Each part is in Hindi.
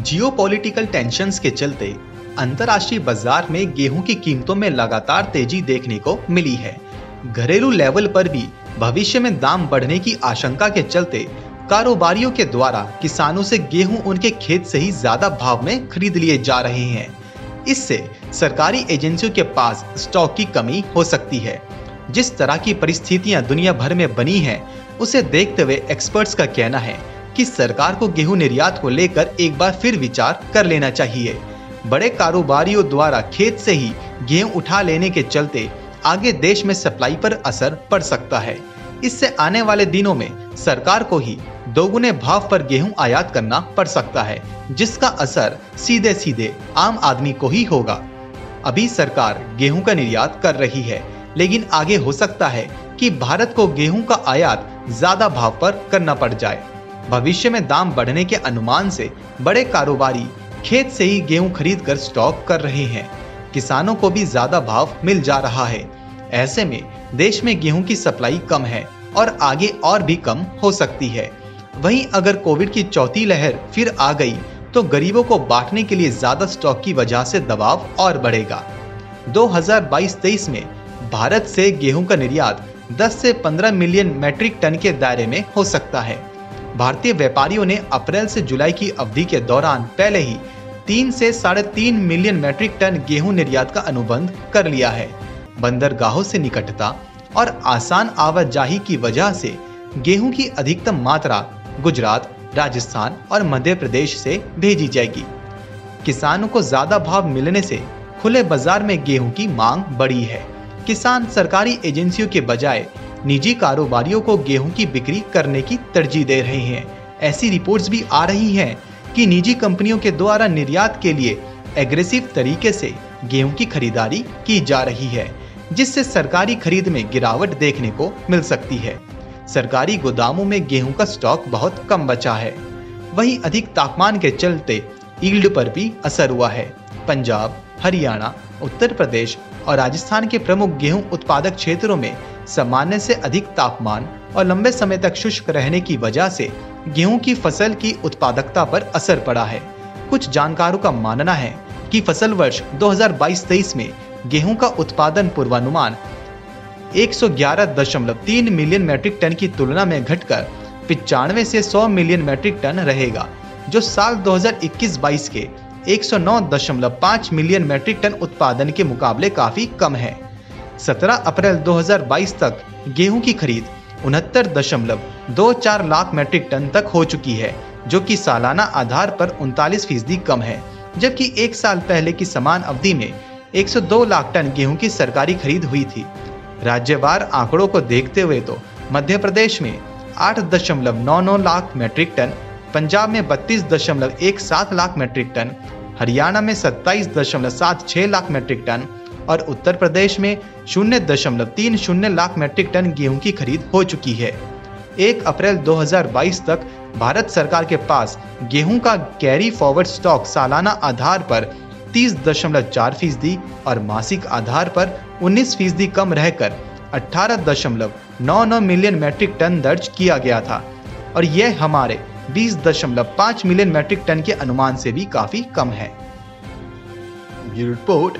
जियोपॉलिटिकल टेंशन्स के चलते अंतर्राष्ट्रीय बाज़ार में गेहूँ की कीमतों में लगातार तेज़ी देखने को मिली है। घरेलू लेवल पर भी भविष्य में दाम बढ़ने की आशंका के चलते कारोबारियों के द्वारा किसानों से गेहूँ उनके खेत से ही ज़्यादा भाव में खरीद लिए जा रहे हैं। इससे सरकारी एजेंसियों के पास स्टॉक की कमी हो सकती है। जिस तरह की परिस्थितियाँ दुनिया भर में बनी हैं, उसे देखते हुए एक्सपर्ट्स का कहना है कि सरकार को गेहूँ निर्यात को लेकर एक बार फिर विचार कर लेना चाहिए। बड़े कारोबारियों द्वारा खेत से ही गेहूँ उठा लेने के चलते आगे देश में सप्लाई पर असर पड़ सकता है। इससे आने वाले दिनों में सरकार को ही दोगुने भाव पर गेहूँ आयात करना पड़ सकता है, जिसका असर सीधे सीधे आम आदमी को ही होगा। अभी सरकार गेहूँ का निर्यात कर रही है, लेकिन आगे हो सकता है कि भारत को गेहूँ का आयात ज़्यादा भाव पर करना पड़ जाए। भविष्य में दाम बढ़ने के अनुमान से बड़े कारोबारी खेत से ही गेहूँ खरीद कर स्टॉक कर रहे हैं। किसानों को भी ज़्यादा भाव मिल जा रहा है। ऐसे में देश में गेहूँ की सप्लाई कम है और आगे और भी कम हो सकती है। वहीं अगर कोविड की चौथी लहर फिर आ गई तो गरीबों को बांटने के लिए ज़्यादा स्टॉक की वजह से दबाव और बढ़ेगा। 2022-23 में भारत से गेहूँ का निर्यात 10 से 15 मिलियन मैट्रिक टन के दायरे में हो सकता है। भारतीय व्यापारियों ने अप्रैल से जुलाई की अवधि के दौरान पहले ही तीन से साढ़े तीन मिलियन मैट्रिक टन गेहूँ निर्यात का अनुबंध कर लिया है। बंदरगाहों से निकटता और आसान आवाजाही की वजह से गेहूँ की अधिकतम मात्रा गुजरात, राजस्थान और मध्य प्रदेश से भेजी जाएगी। किसानों को ज़्यादा भाव मिलने से खुले बाज़ार में गेहूँ की मांग बढ़ी है। किसान सरकारी एजेंसियों के बजाय निजी कारोबारियों को गेहूँ की बिक्री करने की तरजीह दे रहे हैं। ऐसी रिपोर्ट्स भी आ रही हैं कि निजी कंपनियों के द्वारा निर्यात के लिए एग्रेसिव तरीके से गेहूँ की खरीदारी की जा रही है, जिससे सरकारी खरीद में गिरावट देखने को मिल सकती है। सरकारी गोदामों में गेहूँ का स्टॉक बहुत कम बचा है। वहीं अधिक तापमान के चलते ईल्ड पर भी असर हुआ है। पंजाब, हरियाणा, उत्तर प्रदेश और राजस्थान के प्रमुख गेहूँ उत्पादक क्षेत्रों में सामान्य से अधिक तापमान और लंबे समय तक शुष्क रहने की वजह से गेहूँ की फ़सल की उत्पादकता पर असर पड़ा है। कुछ जानकारों का मानना है कि फ़सल वर्ष 2022-23 में गेहूँ का उत्पादन पूर्वानुमान 111.3 मिलियन मैट्रिक टन की तुलना में घटकर पिचानवे से 100 मिलियन मैट्रिक टन रहेगा, जो साल 2021-22 के 109.5 मिलियन मैट्रिक टन उत्पादन के मुकाबले काफ़ी कम है। 17 अप्रैल 2022 तक गेहूँ की खरीद उनहत्तर दशमलव दो चार लाख मैट्रिक टन तक हो चुकी है, जो कि सालाना आधार पर उनतालीस फ़ीसदी कम है। जबकि एक साल पहले की समान अवधि में 102 लाख टन गेहूँ की सरकारी खरीद हुई थी। राज्यवार आंकड़ों को देखते हुए तो मध्य प्रदेश में आठ दशमलव नौ नौ लाख मैट्रिक टन, पंजाब में बत्तीस दशमलव एक सात लाख मैट्रिक टन, हरियाणा में सत्ताईस दशमलव सात छह लाख मैट्रिक टन और उत्तर प्रदेश में शून्य दशमलव तीन शून्य लाख मैट्रिक टन गेहूँ की खरीद हो चुकी है। एक अप्रैल 2022 तक भारत सरकार के पास गेहूँ का कैरी फॉरवर्ड स्टॉक सालाना आधार पर तीस दशमलव चार फ़ीसदी और मासिक आधार पर उन्नीस फ़ीसदी कम रहकर अठारह दशमलव नौ नौ मिलियन मैट्रिक टन दर्ज किया गया था। और यह हमारे बीस दशमलव पाँच मिलियन मैट्रिक टन के अनुमान से भी काफ़ी कम है। रिपोर्ट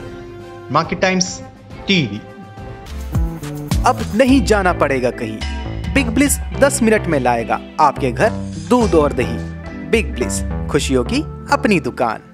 मार्केट टाइम्स टीवी अब नहीं जाना पड़ेगा कहीं। बिग ब्लिस 10 मिनट में लाएगा आपके घर दूध और दही। बिग ब्लिस खुशियों की अपनी दुकान।